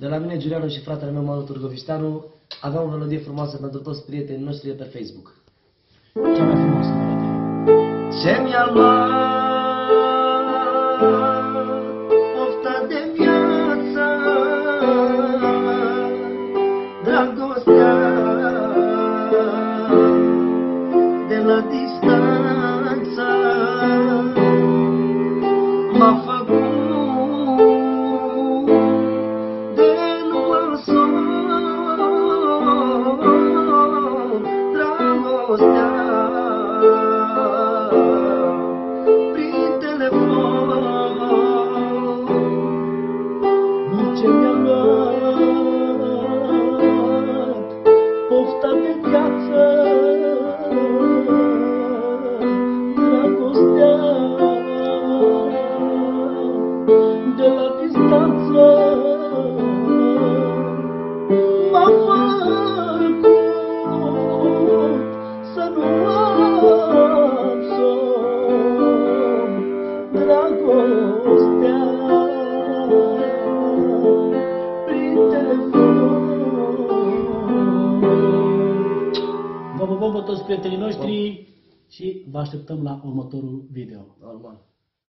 De la mine, Giuliano și fratele meu, Manu Turgovișteanu, aveam o melodie frumoasă pentru toți prietenii noștri de pe Facebook. Cea mai frumoasă melodie. Ce mi-a luat pofta de viață, dragostea de la distanță dragostea prin dragostea prin telefon. Vă pupăm pe toți prietenii noștri și vă așteptăm la următorul video. Normal.